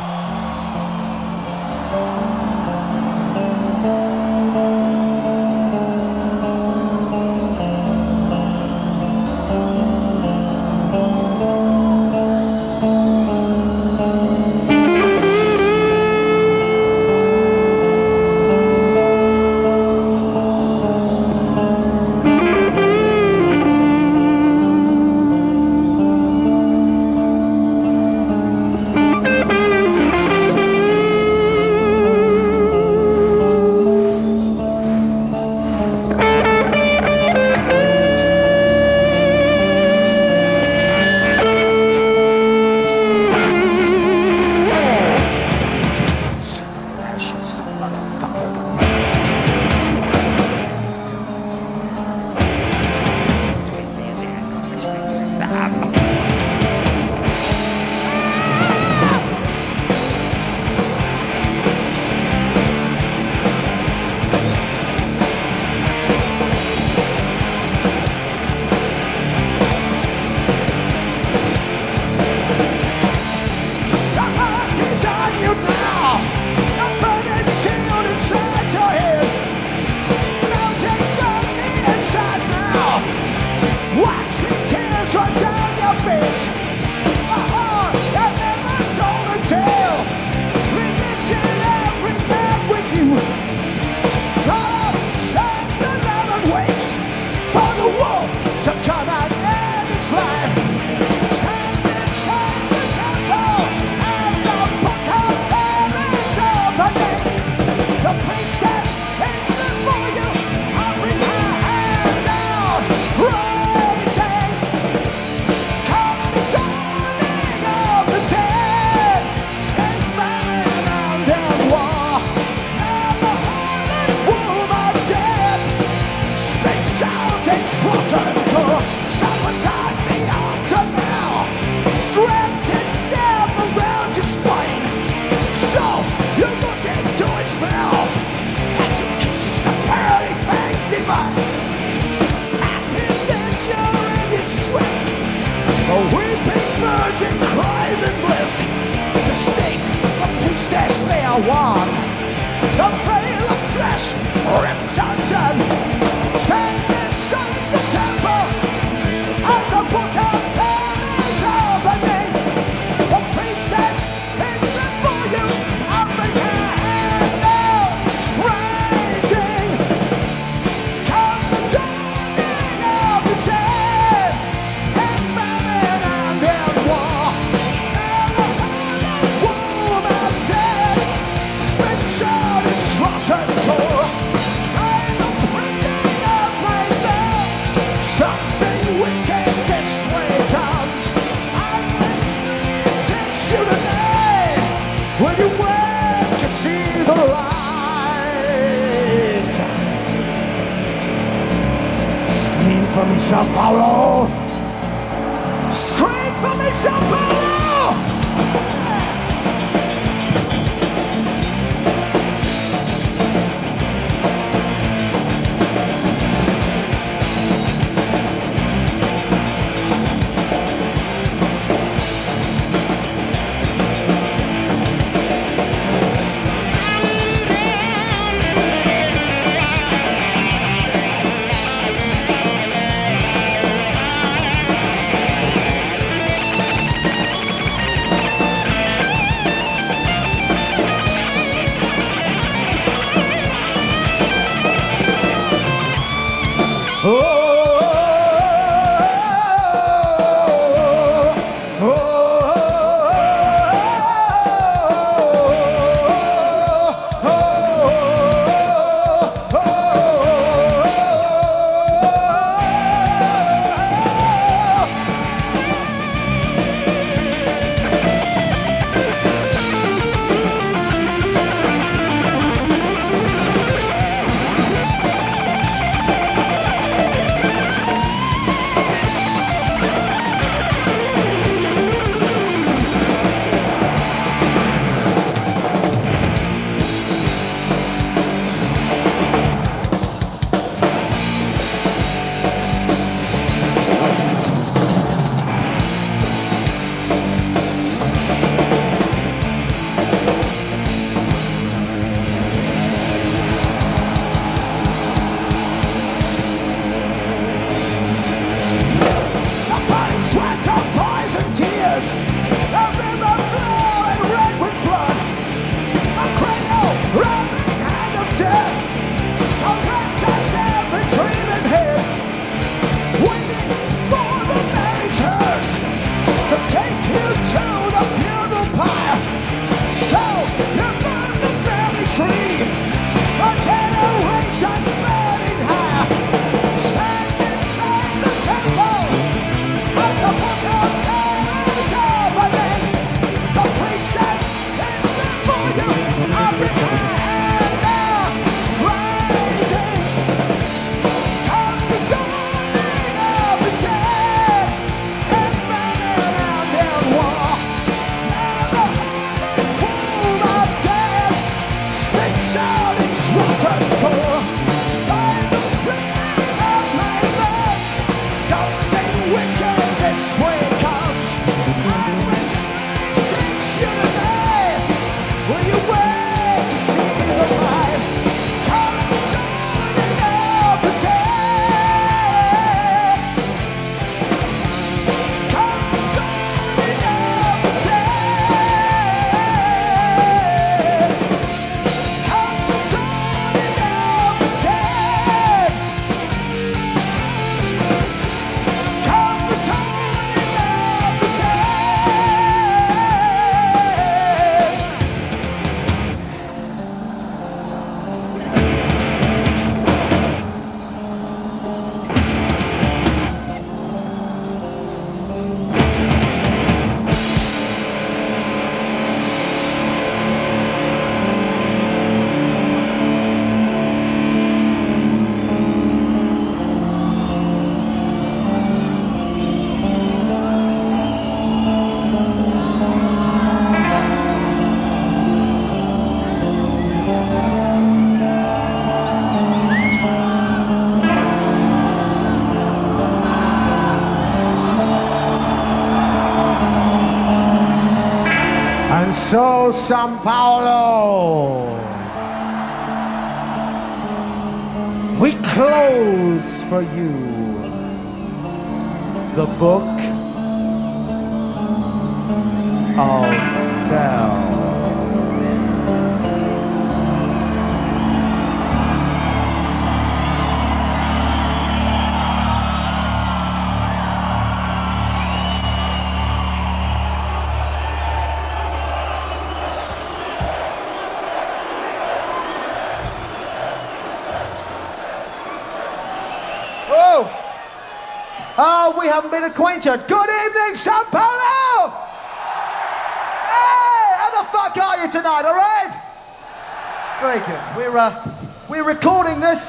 Oh. walk. The the light. Scream for me, Sao Paulo. Scream for me, Sao Paulo. So, Sao Paulo, we close for you the book of Thel. Oh, we haven't been acquainted. Good evening, Sao Paulo! Hey, how the fuck are you tonight, alright? Very good. We're, uh, we're recording this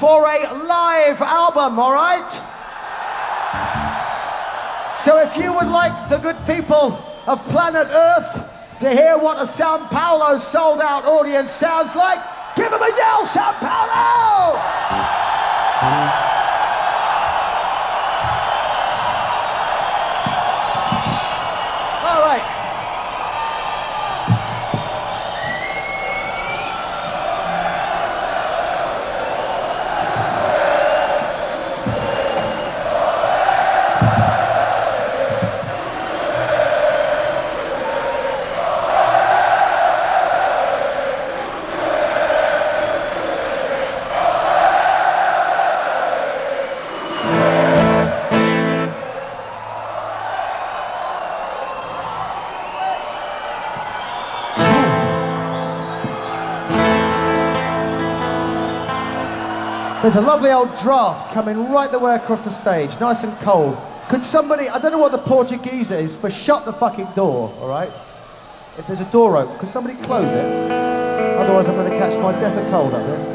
for a live album, alright? So if you would like the good people of planet Earth to hear what a Sao Paulo sold out audience sounds like, give them a yell, Sao Paulo! There's a lovely old draft coming right the way across the stage, nice and cold. Could somebody, I don't know what the Portuguese is, but shut the fucking door, alright? If there's a door open, could somebody close it? Otherwise I'm going to catch my death of cold up here.